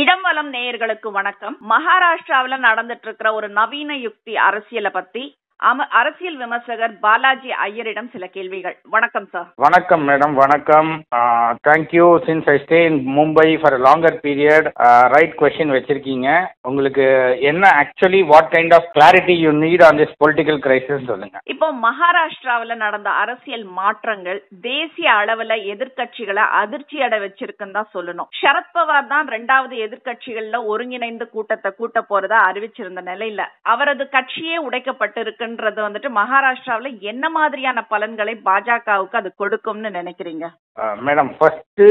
இடம் வலம் நேயர்களுக்கு வணக்கம். மகாராஷ்டிராவில நடந்துட்டு இருக்கிற ஒரு நவீன யுக்தி அரசியலை பத்தி அரசியல் விமர்சகர் பாலாஜி ஐயரிடம் சில கேள்விகள். வணக்கம் சார் வணக்கம் மேடம் வணக்கம். Thank you since I stay in Mumbai for longer period right question வச்சிருக்கீங்க. உங்களுக்கு என்ன actually what kind of clarity you need on this political crisis சொல்லுங்க. இப்போ மகாராஷ்டிராவுல நடந்த அரசியல் மாற்றங்கள் தேசிய அளவுல எதிர்க்கட்சிகளை அதிர்ச்சி அடை வச்சிருக்குன்னு தான் சொல்லணும். சரத்பவார் தான் ரெண்டாவது எதிர்க்கட்சிகள்ல ஒருங்கிணைந்து கூட்டத்தை கூட்ட போறதா அறிவிச்சிருந்த நிலையில அவரது கட்சியே உடைக்கப்பட்டு இருக்குன்றது வந்துட்டு மகாராஷ்டிராவுல என்ன மாதிரியான பலன்களை பாஜகவுக்கு அது கொடுக்கும்னு நினைக்கிறீங்க? மேடம் ஃபர்ஸ்ட்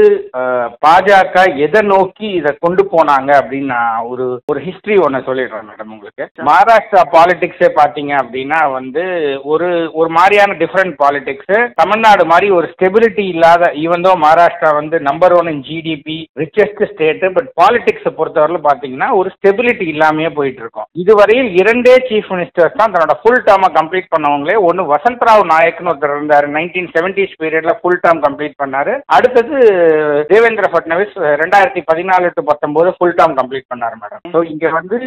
பாஜக எதை நோக்கி இதை கொண்டு போனாங்க அப்படின்னு நான் ஒரு ஒரு ஹிஸ்டரி ஒன்று சொல்லிடுறேன் மேடம் உங்களுக்கு. மகாராஷ்டிரா பாலிடிக்ஸே பார்த்தீங்க அப்படின்னா வந்து ஒரு ஒரு மாதிரியான டிஃப்ரெண்ட் பாலிடிக்ஸ் தமிழ்நாடு மாதிரி ஒரு ஸ்டெபிலிட்டி இல்லாத ஈவன் தோ மகாராஷ்டிரா வந்து number one in GDP richest state but பாலிடிக்ஸை பொறுத்தவரையில் பார்த்தீங்கன்னா ஒரு ஸ்டெபிலிட்டி இல்லாமையே போயிட்டு இருக்கோம். இதுவரையில் இரண்டே சீஃப் மினிஸ்டர்ஸ் தான் தன்னோட ஃபுல் டேர்மை கம்ப்ளீட் பண்ணவங்களே ஒன்று வசந்தராவ் நாயக்னு ஒருத்தர் இருந்தார் நைன்டீன் செவன்டிஸ் பீரியட்ல ஃபுல் டேர்ம் கம்ப்ளீட் பண்ணாரு. அடுத்தது தேவேந்திர ஃபட்னவிஸ் ரெண்டாயிரத்தி பதினாலு டு பத்தொன்பது ஃபுல் டேர்ம் கம்ப்ளீட் பண்ணாரு மேடம் ஸோ இங்க வந்து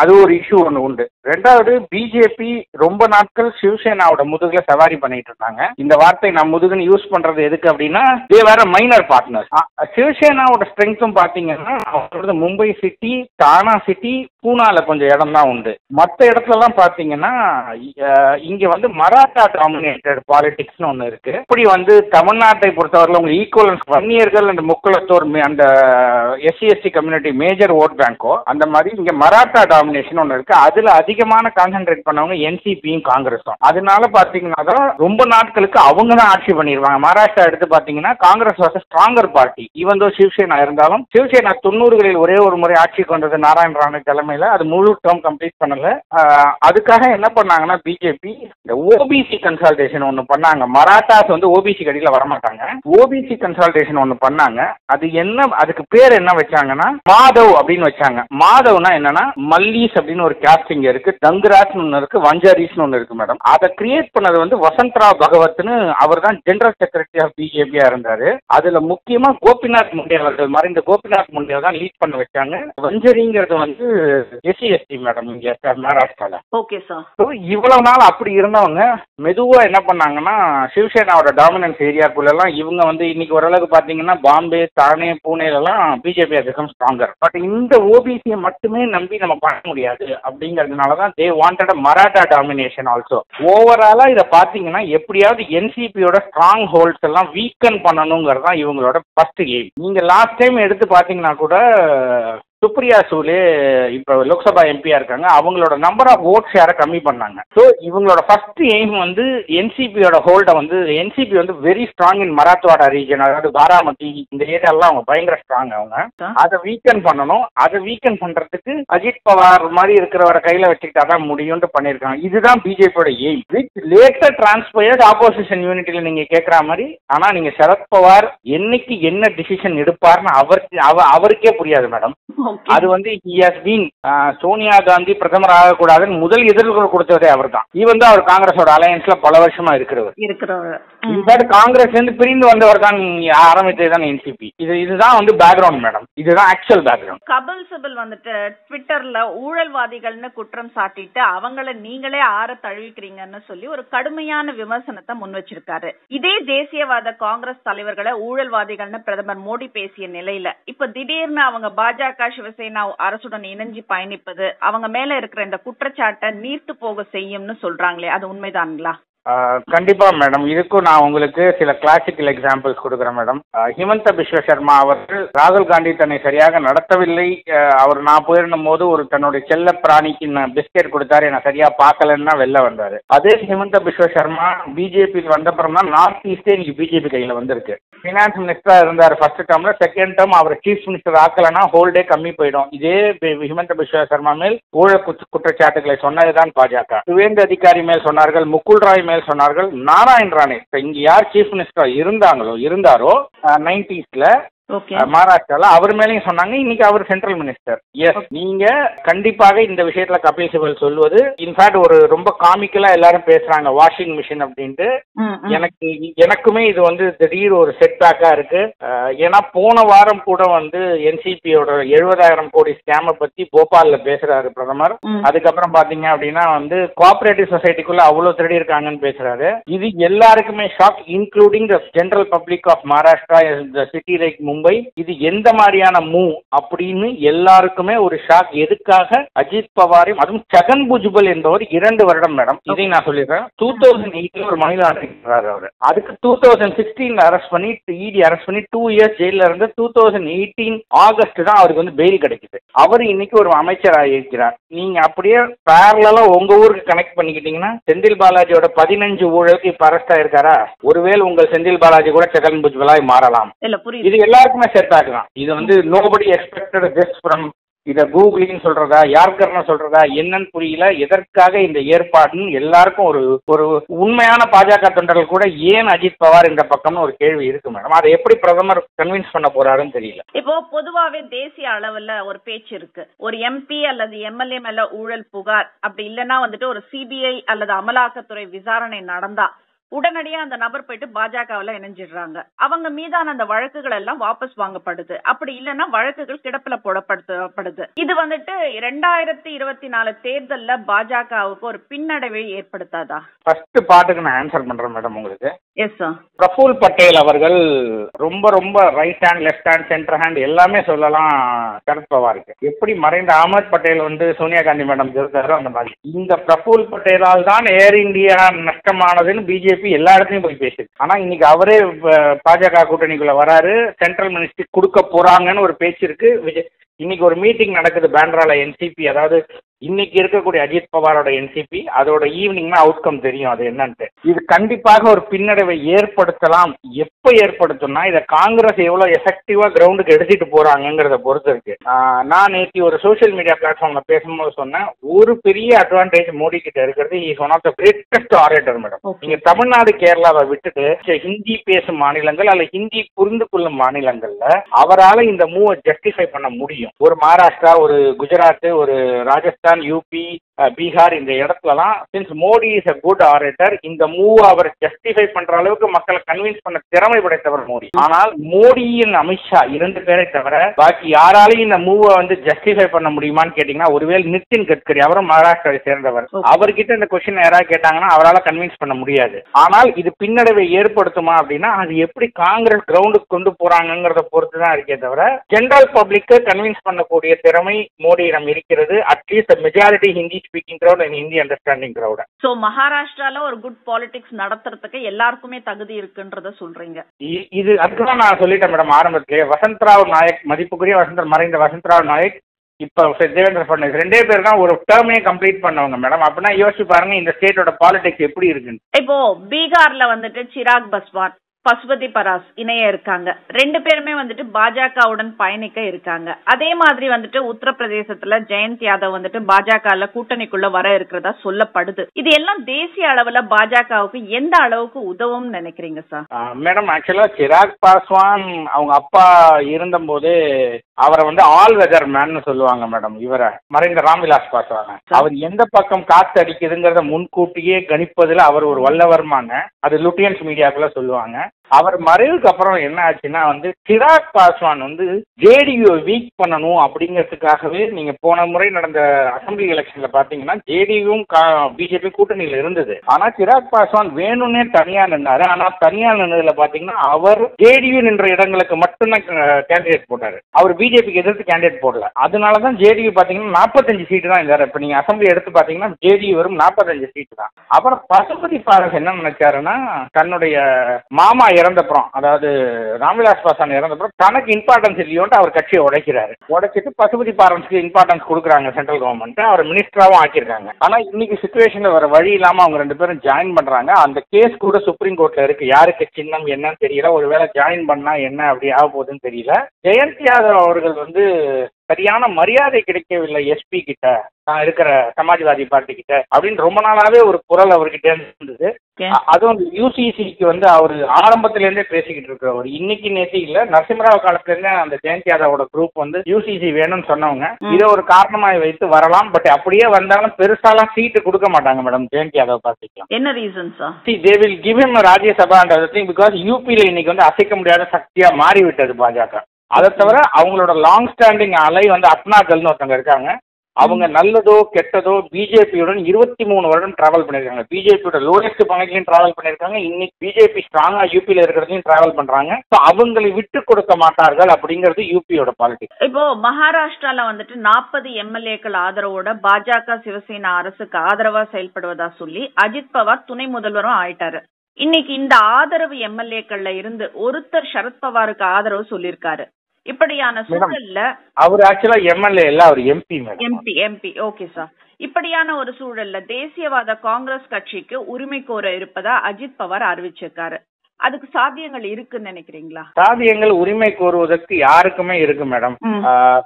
அது ஒரு இஷ்யூ ஒன்று உண்டு. ரெண்டாவது பிஜேபி ரொம்ப நாட்கள் சிவசேனாவோட முதுகுல சவாரி பண்ணிட்டு இருந்தாங்க. இந்த வார்த்தை நான் முதுகுன்னு யூஸ் பண்றது எதுக்கு அப்படின்னா தே வேற மைனர் பார்ட்னர் சிவசேனாவோட ஸ்ட்ரென்த்தும் பாத்தீங்கன்னா அவங்களோட மும்பை சிட்டி தானா சிட்டி பூனால கொஞ்சம் இடம் தான் உண்டு. மற்ற இடத்துலலாம் பாத்தீங்கன்னா இங்க வந்து மராட்டா டாமினேட்டட் பாலிடிக்ஸ்னு ஒன்று இருக்கு. இப்படி வந்து தமிழ்நாட்டை பொறுத்தவரையில் உங்களுக்கு ஈக்குவலன்ஸ் வன்னியர்கள் அந்த முக்குளத்தோர் அந்த SC ST community major vote பேங்கோ அந்த மாதிரி இங்க மராட்டா டாமினேஷன் ஒன்று இருக்கு. அதுல அதிகமான கான்சென்ட்ரேட் பண்ணவங்க என்சிபியும் காங்கிரஸும். அதனால பாத்தீங்கன்னா தான் ரொம்ப நாட்களுக்கு அவங்க தான் ஆட்சி பண்ணிடுவாங்க மகாராஷ்டிரா எடுத்து பாத்தீங்கன்னா காங்கிரஸ் வாச stronger party even though Shiv Sena இருந்தாலும் சிவசேனா தொண்ணூறுகளில் ஒரே ஒரு முறை ஆட்சி கொண்டது நாராயண ராணே தலைமையில. அது முழு டேர்ம் கம்ப்ளீட் பண்ணல. அதுக்காக என்ன பண்ணாங்கன்னா பிஜேபி இந்த ஓபிசி கன்சல்டேஷன் ஒன்று பண்ணாங்க. மராட்டாஸ் வந்து ஓபிசி கடியில் வரமாட்டாங்க. ஓபிசி கன்சல்டேஷன் ஒன்று பண்ணாங்க. அது என்ன அதுக்கு பேர் என்ன வச்சாங்கன்னா மாதவ் அப்படின்னு வச்சாங்க. மாதவ்னா என்னன்னா மல்லீஸ் அப்படின்னு ஒரு கேஸ்ட் இங்க இருக்கு தங்கராஜ்னு ஒன்று இருக்கு வஞ்சாரிஸ்னு ஒன்று இருக்கு மேடம் அதை கிரியேட் பண்ணது வந்து வசந்தராவ் பகவத்னு அவர் தான் ஜெனரல் செக்ரட்டரி ஆஃப் பிஜேபியா இருந்தாரு. அதுல முக்கியமா கோபிநாத் முண்டே அவர்கள் மறைந்த கோபிநாத் முண்டே தான் லீட் பண்ண வச்சாங்க. வஞ்சரிங்கிறது வந்து எஸ்சி எஸ்டி மேடம் இங்க மகாராஷ்டிரால. ஓகே சார் ஸோ இவ்வளவு நாள் அப்படி இருந்தவங்க மெதுவாக என்ன பண்ணாங்கன்னா சிவசேனாவோட டாமினன்ஸ் ஏரியாக்குள்ளெல்லாம் இவங்க வந்து இன்னைக்கு ஓரளவுக்கு பார்த்தீங்கன்னா பாம்பே தானே பூனேலலாம் பிஜேபி பிகம் ஸ்ட்ராங்கர் பட் இந்த ஓபிசியை மட்டுமே நம்பி நம்ம பண்ண முடியாது. அப்படிங்கிறதுனால தான் they wanted Maratha domination also ஓவராலாக இதை பார்த்தீங்கன்னா எப்படியாவது என்சிபியோட ஸ்ட்ராங் ஹோல்ட்ஸ் எல்லாம் வீக்கன் பண்ணணுங்கிறது தான் இவங்களோட ஃபர்ஸ்ட் எய்ம் நீங்கள் லாஸ்ட் டைம் எடுத்து பார்த்தீங்கன்னா கூட சுப்ரியா சூலே இப்போ லோக்சபா எம்பியா இருக்காங்க. அவங்களோட நம்பர் ஆஃப் ஓட்ஸ் யாரை கம்மி பண்ணாங்க. ஸோ இவங்களோட ஃபர்ஸ்ட் எய்ம் வந்து என்சிபியோட ஹோல்டை வந்து என்சிபி வந்து very strong in Marathwada region அதாவது பாராமதி இந்த ஏரியாலாம் அவங்க பயங்கர ஸ்ட்ராங் அவங்க. அதை வீக்கன் பண்ணணும். அதை வீக்கன் பண்றதுக்கு அஜித் பவார் மாதிரி இருக்கிறவரை கையில வச்சுக்கிட்டா தான் முடியும்னு பண்ணியிருக்காங்க. இதுதான் பிஜேபியோட aim with later transpired opposition யூனிட்டில நீங்க கேட்குற மாதிரி ஆனா நீங்க சரத்பவார் என்னைக்கு என்ன டிசிஷன் எடுப்பார்னு அவருக்கு அவ- அவருக்கே புரியாது மேடம் அது வந்து சோனியா காந்தி பிரதமர் ஆகக்கூடாதுன்னு முதல் எதிர்ப்பு கொடுத்ததே அவர் தான் தான் அவர் காங்கிரஸோட அலையன்ஸ்ல பல வருஷமா இருக்கிறவர். இருக்கிறவர். காங்கிரஸ் இருந்து பிரிந்து வந்தவர் தான் ஆரம்பித்தது தான் என்சிபி இது இதுதான் வந்து பேக்ரவுண்ட் மேடம் இதுதான் ஆக்சுவல் பேக்ரவுண்ட் கபில் சிபல் வந்துட்டு ட்விட்டர்ல ஊழல்வாதிகள்னு குற்றம் சாட்டிட்டு அவங்கள நீங்களே ஆற தழுவிக்கிறீங்கன்னு சொல்லி ஒரு கடுமையான விமர்சனத்தை முன் வச்சிருக்காரு. இதே தேசியவாத காங்கிரஸ் தலைவர்களை ஊழல்வாதிகள்னு பிரதமர் மோடி பேசிய நிலையில இப்ப திடீர்னு அவங்க பாஜக சிவசேனா அரசுடன் இணைஞ்சு பயணிப்பது அவங்க மேல இருக்கிற இந்த குற்றச்சாட்டை நீர்த்து போக செய்யும்னு சொல்றாங்களே அது உண்மைதான்களா கண்டிப்பாக கண்டிப்பா மேடம் இதுக்கும் நான் உங்களுக்கு சில கிளாசிக்கல் எக்ஸாம்பிள்ஸ் கொடுக்குறேன் மேடம் ஹிமந்த பிஸ்வ சர்மா அவர்கள் ராகுல் காந்தி தன்னை சரியாக நடத்தவில்லை. அவர் நான் போயிருந்த போது ஒரு தன்னுடைய செல்ல பிராணிக்கு நான் பிஸ்கெட் கொடுத்தாரு. நான் சரியா பார்க்கலன்னா வெளில வந்தாரு. அதே ஹிமந்த பிஸ்வ சர்மா பிஜேபி வந்தப்புறம் தான் நார்த் ஈஸ்டே இன்னைக்கு பிஜேபி கையில வந்திருக்கு. ஃபினான்ஸ் மினிஸ்டரா இருந்தார் ஃபர்ஸ்ட் டேர்ம்ல செகண்ட் டேர்ம் அவர் சீஃப் மினிஸ்டர் ஆக்கலன்னா ஹோல்டே கம்மி போயிடும். இதே ஹிமந்த பிஸ்வ சர்மா மேல் ஊழல் குற்றச்சாட்டுகளை சொன்னதுதான் பாஜக. சுவேந்து அதிகாரி மேல் சொன்னார்கள். முகுல் ராய் மேல் சொன்னார்கள் நாராயண் ராணே இப்போ இங்கே யார் சீஃப் மினிஸ்டர் இருந்தாங்களோ இருந்தாரோ நைன்டிஸில் மகாராஷ்டிரால அவர் மேலேயும் சொன்னாங்க. இன்னைக்கு அவர் சென்ட்ரல் மினிஸ்டர் எஸ் நீங்க கண்டிப்பாக இந்த விஷயத்துல கபில் சிபல் சொல்வது இன்ஃபேக்ட் ஒரு ரொம்ப காமிக்கலா எல்லாரும் பேசுறாங்க வாஷிங் மிஷின் அப்படின்ட்டு. எனக்கு எனக்குமே இது வந்து திடீர் ஒரு செட் பேக்கா இருக்கு. ஏன்னா போன வாரம் கூட வந்து என்சிபியோட எழுபதாயிரம் கோடி ஸ்கேமை பத்தி போபால்ல பேசுறாரு பிரதமர். அதுக்கப்புறம் பாத்தீங்க அப்படின்னா வந்து கோஆபரேட்டிவ் சொசைட்டிக்குள்ள அவ்வளவு திருடி இருக்காங்கன்னு பேசுறாரு. இது எல்லாருக்குமே shock including the general public of Maharashtra the city like Mumbai இது எந்த மாதிரியான மூவ் அப்படின்னு எல்லாருக்குமே ஒரு ஷாக் எதுக்காக? அஜித் பவாரையும் அதுவும் சகன் புஜ்பல் என்பவர் இரண்டு வருடம் மேடம். இதை நான் சொல்லிடுறேன். டூ தௌசண்ட் எயிட்ல ஒரு மணி லாண்டரிங் அவர். அதுக்கு டூ தௌசண்ட் சிக்ஸ்டீன்ல அரெஸ்ட் பண்ணி இடி அரெஸ்ட் பண்ணி டூ இயர்ஸ் ஜெயில இருந்து டூ தௌசண்ட் எயிட்டீன் ஆகஸ்ட் தான் அவருக்கு வந்து பெயில் கிடைக்குது. அவர் இன்னைக்கு ஒரு அமைச்சராக இருக்கிறார் நீங்க அப்படியே பேரலா உங்க ஊருக்கு கனெக்ட் பண்ணிக்கிட்டீங்கன்னா செந்தில் பாலாஜியோட பதினஞ்சு ஊழலுக்கு இப்ப அரெஸ்ட் ஆயிருக்காரா? ஒருவேளை உங்கள் செந்தில் பாலாஜி கூட சகன் புஜ்பலாய் மாறலாம். இது எல்லாருக்குமே செட் ஆகலாம். இது வந்து நோபடி எக்ஸ்பெக்டட் பெஸ்ட் ஃப்ரம் இதை கூகுளின்னு சொல்றதா யார்கர்னு சொல்றதா என்னன்னு புரியல. எதற்காக இந்த ஏற்பாடுன்னு எல்லாருக்கும் ஒரு ஒரு உண்மையான பாஜக தொண்டர்கள் கூட ஏன் அஜித் பவார் இந்த பக்கம்னு ஒரு கேள்வி இருக்கு மேடம் அதை எப்படி பிரதமர் கன்வின்ஸ் பண்ண போறாருன்னு தெரியல. இப்போ பொதுவாவே தேசிய அளவுல ஒரு பேச்சு இருக்கு. ஒரு எம்பி அல்லது எம்எல்ஏ மேல ஊழல் புகார். அப்படி இல்லைன்னா வந்துட்டு ஒரு சிபிஐ அல்லது அமலாக்கத்துறை விசாரணை நடந்தா உடனடியா அந்த நபர் போயிட்டு பாஜகவுல இணைஞ்சிடுறாங்க. அவங்க மீதான அந்த வழக்குகள் எல்லாம் வாபஸ் வாங்கப்படுது. அப்படி இல்லைன்னா வழக்குகள் கிடப்பில போடப்படுத்தப்படுது. இது வந்துட்டு ரெண்டாயிரத்தி இருபத்தி நாலு தேர்தல்ல பாஜகவுக்கு ஒரு பின்னடைவை ஏற்படுத்தாதா? ஃபர்ஸ்ட் பாட்டுக்கு நான் ஆன்சர் பண்றேன் மேடம் உங்களுக்கு. எஸ் சார் பிரஃபுல் பட்டேல் அவர்கள் ரொம்ப ரொம்ப right hand left hand centre hand எல்லாமே சொல்லலாம் சரத் பவாருக்கு எப்படி மறைந்த அகமது பட்டேல் வந்து சோனியா காந்தி மேடம் இருந்தாரோ அந்த மாதிரி. இந்த பிரஃபுல் பட்டேலால் தான் ஏர் இந்தியா நஷ்டமானதுன்னு பிஜேபி எல்லா இடத்துலயும் போய் பேசுது ஆனா இன்னைக்கு அவரே பாஜக கூட்டணிக்குள்ள வராரு. சென்ட்ரல் மினிஸ்ட்ரி கொடுக்க போறாங்கன்னு ஒரு பேச்சு இருக்கு. விஜய் இன்னைக்கு ஒரு மீட்டிங் நடக்குது பேண்ட்ரால என்சிபி அதாவது இன்னைக்கு இருக்கக்கூடிய அஜித் பவாரோட என்சிபி அதோட ஈவினிங்னா அவுட்கம் தெரியும் அது என்னன்ட்டு. இது கண்டிப்பாக ஒரு பின்னடைவை ஏற்படுத்தலாம். எப்ப ஏற்படுத்தும்னா இதை காங்கிரஸ் எவ்வளவு எஃபெக்டிவா கிரவுண்டுக்கு எடுத்துட்டு போறாங்கங்கிறத பொறுத்து இருக்கு. நான் நேற்று ஒரு சோஷியல் மீடியா பிளாட்ஃபார்ம்ல பேசும்போது சொன்னேன் ஒரு பெரிய அட்வான்டேஜ் மோடி கிட்ட இருக்கிறது is one of the greatest orator madam. நீங்க தமிழ்நாடு கேரளாவை விட்டுட்டு ஹிந்தி பேசும் மாநிலங்கள் அல்ல ஹிந்தி புரிந்து கொள்ளும் மாநிலங்கள்ல அவரால இந்த மூவை ஜஸ்டிஃபை பண்ண முடியும். ஒரு மகாராஷ்டிரா ஒரு குஜராத் ஒரு ராஜஸ்தான் யூபி அஹ், பீகார் இந்த இடத்துலலாம் since Modi is a good orator இந்த மூவ் அவர் ஜஸ்டிஃபை பண்ற அளவுக்கு மக்களை கன்வின்ஸ் பண்ண திறமை படைத்தவர் மோடி. ஆனால் மோடியின் அமித்ஷா இரண்டு பேரை தவிர பாக்கி யாராலையும் இந்த மூவை வந்து ஜஸ்டிஃபை பண்ண முடியுமான்னு கேட்டீங்கன்னா ஒருவேளை நிதின் கட்கரி அவரும் மகாராஷ்டிராவை சேர்ந்தவர். அவர்கிட்ட இந்த கொஸ்டின் யாராவது கேட்டாங்கன்னா அவரால் கன்வின்ஸ் பண்ண முடியாது. ஆனால் இது பின்னடைவை ஏற்படுத்துமா அப்படின்னா அது எப்படி காங்கிரஸ் கிரவுண்டுக்கு கொண்டு போறாங்கங்கிறத பொறுத்து தான் இருக்கே தவிர ஜெனரல் பப்ளிக்கை கன்வின்ஸ் பண்ணக்கூடிய திறமை மோடியிடம் இருக்கிறது. At least majority Hindi speaking crowd and Hindi understanding crowd. So மகாராஷ்டிரால ஒரு குட் பாலிடிக்ஸ் நடத்துறதுக்கு எல்லாருக்குமே தகுதி இருக்குன்றத சொல்றீங்க. இது அதுக்குதான் நான் சொல்லிட்டேன் மேடம் ஆரம்பத்திலே. வசந்த்ராவ் நாயக் மதிப்புக்குரிய வசந்தர் மறைந்த வசந்த்ராவ் நாயக் இப்ப தேவேந்திர ஃபட்னவிஸ் ரெண்டே பேர் தான் ஒரு டேர்மே கம்ப்ளீட் பண்ணவங்க மேடம் அப்படின்னா யோசிச்சு பாருங்க இந்த ஸ்டேட்டோட பாலிடிக்ஸ் எப்படி இருக்குன்னு. இப்போ பீகார்ல வந்துட்டு சிராக் பஸ்வான் பசுபதி பராஸ் இணைய இருக்காங்க. ரெண்டு பேருமே வந்துட்டு பாஜகவுடன் பயணிக்க இருக்காங்க. அதே மாதிரி வந்துட்டு உத்தரப்பிரதேசத்துல ஜெயந்த் யாதவ் வந்துட்டு பாஜகல கூட்டணிக்குள்ள வர இருக்கிறதா சொல்லப்படுது. இது எல்லாம் தேசிய அளவுல பாஜகவுக்கு எந்த அளவுக்கு உதவும் நினைக்கிறீங்க சார்? மேடம் ஆக்சுவலா சிராக் பாஸ்வான் அவங்க அப்பா இருந்தபோது அவரை வந்து ஆல் வெதர் மேன்னு சொல்லுவாங்க மேடம் இவரை மறைந்த ராம்விலாஸ் பாஸ்வான். அவர் எந்த பக்கம் காத்து அடிக்குதுங்கிறத முன்கூட்டியே கணிப்பதுல அவர் ஒரு வல்லவர்மாங்க அது லுட்டியன்ஸ் மீடியாக்குள்ள சொல்லுவாங்க. அவர் மறைவுக்கு அப்புறம் என்ன ஆச்சுன்னா வந்து சிராக் பாஸ்வான் வந்து ஜேடியூ வீக் பண்ணணும் அப்படிங்கிறதுக்காகவே நீங்க போன முறை நடந்த அசம்பிளி எலெக்ஷன்ல பாத்தீங்கன்னா ஜேடியும் பிஜேபி கூட்டணியில இருந்தது. ஆனா சிராக் பாஸ்வான் வேணும்னே தனியா நின்றாரு ஆனா தனியா நின்றதுல பாத்தீங்கன்னா அவர் ஜேடியூ நின்ற இடங்களுக்கு மட்டும்தான் கேண்டிடேட் போட்டாரு. அவர் பிஜேபிக்கு எதிர்த்து கேண்டிடேட் போடல. அதனாலதான் ஜேடியூ பாத்தீங்கன்னா நாற்பத்தஞ்சு சீட்டு தான் இருந்தாரு. இப்ப நீங்க அசம்பிளி எடுத்து பாத்தீங்கன்னா ஜேடியூ வரும் நாற்பத்தஞ்சு சீட்டு தான். அப்புறம் பசுபதி பாரஸ் என்ன நினைச்சாருன்னா தன்னுடைய மாமா இறந்தப்புறம் அதாவது ராம்விலாஸ் பாஸ்வான் இறந்தப்புறம் தனக்கு இம்பார்ட்டன்ஸ் இல்லையோன்ட்டு அவர் கட்சியை உடைக்கிறாரு. உடைச்சிட்டு பசுபதி பாரன்ஸ்க்கு இம்பார்ட்டன்ஸ் கொடுக்குறாங்க சென்ட்ரல் கவர்மெண்ட் அவர் மினிஸ்டராகவும் ஆக்கியிருக்காங்க ஆனால் இன்னைக்கு சுச்சுவேஷன்ல வர வழி இல்லாமல் அவங்க ரெண்டு பேரும் ஜாயின் பண்ணுறாங்க அந்த கேஸ் கூட சுப்ரீம் கோர்ட்டில் இருக்கு. யாருக்கு சின்னம் என்னன்னு தெரியல. ஒருவேளை ஜாயின் பண்ணா என்ன அப்படி ஆக போகுதுன்னு தெரியல. ஜெயந்த் யாதவ் அவர்கள் வந்து சரியான மரியாதை கிடைக்கவில்லை எஸ்பி கிட்ட. நான் இருக்கிற சமாஜ்வாதி பார்ட்டி கிட்ட. அப்படின்னு ரொம்ப நாளாவே ஒரு குரல் அவர்கிட்ட இருந்தது. அதுவும் யூசிசிக்கு வந்து அவர் ஆரம்பத்துல இருந்தே பேசிக்கிட்டு இருக்கிறவர். இன்னைக்கு நேற்று இல்ல நரசிம்மராவ் காலத்துல இருந்தே அந்த ஜெயந்த் யாதவோட குரூப் வந்து யூசிசி வேணும்னு சொன்னவங்க. இதை ஒரு காரணமாய் வைத்து வரலாம். பட் அப்படியே வந்தாலும் பெருசாலாம் சீட்டு கொடுக்க மாட்டாங்க மேடம் ஜெயந்த் யாதவ் பார்ட்டிக்கலாம் என்ன ரீசன்ஸா See, they will give him a Rajya Sabha thing because யூபியில் இன்னைக்கு வந்து அசைக்க முடியாத சக்தியா மாறி விட்டது பாஜக. அதை தவிர அவங்களோட லாங் ஸ்டாண்டிங் அலை வந்து அப்னாகல்னு ஒருத்தவங்க இருக்காங்க. அவங்க நல்லதோ கெட்டதோ பிஜேபியுடன் இருபத்தி மூணு வருடம் டிராவல் பண்ணியிருக்காங்க. பிஜேபியோட லோயஸ்ட் பாயிண்ட்லையும் டிராவல் பண்ணியிருக்காங்க. இன்னைக்கு பிஜேபி ஸ்ட்ராங்கா யூபியில் இருக்கிறதையும் டிராவல் பண்றாங்க. ஸோ அவங்களை விட்டு கொடுக்க மாட்டார்கள் அப்படிங்கிறது யூபியோட பாலிடிக்ஸ் இப்போ மகாராஷ்டிரால வந்துட்டு நாற்பது எம்எல்ஏக்கள் ஆதரவோட பாஜக சிவசேனா அரசுக்கு ஆதரவா செயல்படுவதா சொல்லி அஜித் பவார் துணை முதல்வரும் ஆயிட்டாரு. இன்னைக்கு இந்த ஆதரவு எம்எல்ஏக்கள்ல இருந்து ஒருத்தர் சரத்பவாருக்கு ஆதரவு சொல்லியிருக்காரு. இப்படியான சூழல்ல அவர் ஆக்சுவலா எம்எல்ஏ இல்ல அவர் MP MP MP okay sir இப்படியான ஒரு சூழல்ல தேசியவாத காங்கிரஸ் கட்சிக்கு உரிமை கோர இருப்பதா அஜித் பவார் அறிவிச்சிருக்காரு. அதுக்கு சாத்தியங்கள் இருக்குன்னு நினைக்கிறீங்களா? சாதியங்கள் உரிமை கோருவதற்கு யாருக்குமே இருக்கு மேடம்.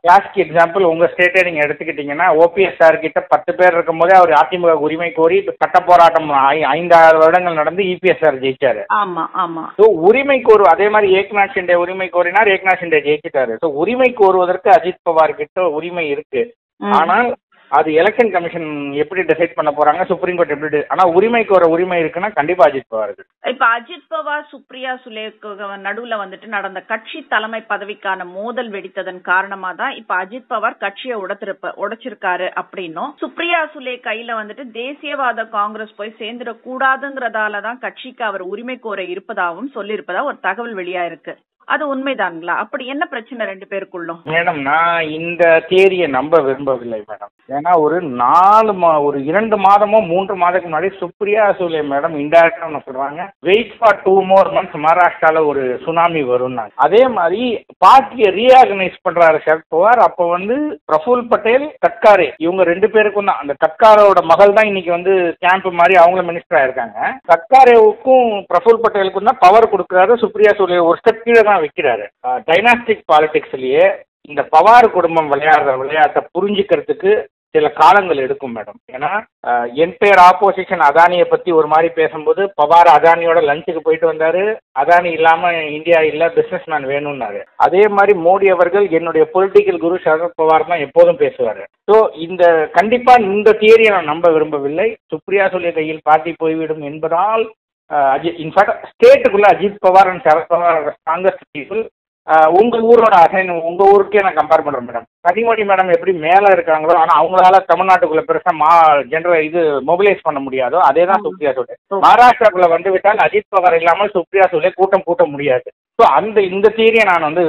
கிளாஸ்க்கு எக்ஸாம்பிள் உங்க ஸ்டேட்டை நீங்க எடுத்துக்கிட்டீங்கன்னா ஓபிஎஸ் சார் கிட்ட பத்து பேர் இருக்கும்போதே அவர் அதிமுக உரிமை கோரி சட்ட போராட்டம் ஐந்தாறு வருடங்கள் நடந்து இபிஎஸ் சார் ஜெயிச்சாரு. ஆமா ஆமா. ஸோ உரிமை கோரு அதே மாதிரி ஏக்நாத் ஷிண்டே உரிமை கோரினார் ஏக்நாத் ஷிண்டே ஜெயிச்சிட்டாரு. ஸோ உரிமை கோருவதற்கு அஜித் பவார் கிட்ட உரிமை இருக்கு. ஆனால் அது எலெக்ஷன் கமிஷன் எப்படி டிசைட் பண்ண போறாங்க சுப்ரீம் கோர்ட் எப்படி ஆனா உரிமை கோர உரிமை இருக்குன்னா கண்டிப்பா அஜித் பவார் இப்ப அஜித் பவார் சுப்ரியா சுலேக்கு நடுவுல வந்துட்டு நடந்த கட்சி தலைமை பதவிக்கான மோதல் வெடித்ததன் காரணமா தான் இப்ப அஜித் பவார் கட்சியை உடைத்திருப்ப உடைச்சிருக்காரு அப்படின்னும். சுப்ரியா சுலே கையில வந்துட்டு தேசியவாத காங்கிரஸ் போய் சேர்ந்துடக் கூடாதுங்கிறதால தான் கட்சிக்கு அவர் உரிமை கோர இருப்பதாகவும் சொல்லியிருப்பதா ஒரு தகவல் வெளியா இருக்கு அது உண்மைதான்களா அப்படி என்ன பிரச்சனை ரெண்டு பேருக்குள்ளும்? மேடம் நான் இந்த தேரியை நம்ப விரும்பவில்லை மேடம். ஏன்னா ஒரு நாலு மா ஒரு இரண்டு மாதமோ மூன்று மாதத்துக்கு முன்னாடி சுப்ரியா சூலே மேடம் இன்டைரக்டா ஒன்று சொல்றாங்க wait for two more months மகாராஷ்டிரால ஒரு சுனாமி வரும்னாங்க அதே மாதிரி பார்ட்டியை ரீஆர்கனைஸ் பண்றாரு சரத் பவார். அப்போ வந்து பிரஃபுல் பட்டேல் தட்காரே இவங்க ரெண்டு பேருக்கும் தான். அந்த தட்காரோட மகள் தான் இன்னைக்கு வந்து கேம்ப் மாதிரி அவங்களும் மினிஸ்டர் ஆயிருக்காங்க. தட்காரேவுக்கும் பிரஃபுல் பட்டேலுக்கும் தான் பவர் கொடுக்குறாரு. சுப்ரியா சூலே ஒரு ஸ்டெப் கீழே தான் விற்கிறாரு டைனாஸ்டிக் பாலிடிக்ஸ்லயே இந்த பவார் குடும்பம் விளையாடுற விளையாட்டை புரிஞ்சுக்கிறதுக்கு சில காலங்கள் எடுக்கும் மேடம் ஏன்னா என்பயர் ஆப்போசிஷன் அதானியை பத்தி ஒரு மாதிரி பேசும்போது பவார் அதானியோட லஞ்சுக்கு போயிட்டு வந்தாரு. அதானி இல்லாம இந்தியா இல்ல பிசினஸ் மேன் வேணும்னாரு. அதே மாதிரி மோடி அவர்கள் என்னுடைய பொலிட்டிக்கல் குரு சரத் பவார் தான் எப்போதும் பேசுவாரு. ஸோ இந்த கண்டிப்பா இந்த தியரியை நான் நம்ப விரும்பவில்லை. சுப்ரியா சொல்லிய கையில் பார்ட்டி போய்விடும் என்பதால் Ajit in fact ஸ்டேட்டுக்குள்ள Ajit Pawar and Sharad Pawar strongest people உங்க ஊரோட அசைன் உங்க ஊருக்கே நான் கம்பேர் பண்றேன் மேடம் கனிமொழி மேடம் எப்படி மேல இருக்காங்களோ ஆனா அவங்களால தமிழ்நாட்டுக்குள்ள பெருசா மா ஜெனரல் இது மொபிலைஸ் பண்ண முடியாதோ அதே தான் சுப்ரியா சோலே மகாராஷ்டிராக்குள்ள வந்து விட்டால் அஜித் பவார் இல்லாமல் சுப்ரியா சோலே கூட்டம் கூட்ட முடியாது. ஸோ அந்த இந்த தியரியை நான் வந்து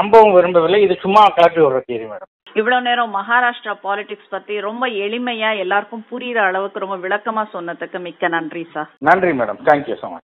நம்பவும் விரும்பவில்லை. இது சும்மா கிளப்பி விடுற தியரி மேடம் இவ்வளவு நேரம் மகாராஷ்டிரா பாலிடிக்ஸ் பத்தி ரொம்ப எளிமையா எல்லாருக்கும் புரியுற அளவுக்கு ரொம்ப விளக்கமா சொன்னதுக்கு மிக்க நன்றி சார் நன்றி மேடம் தேங்க்யூ ஸோ மச்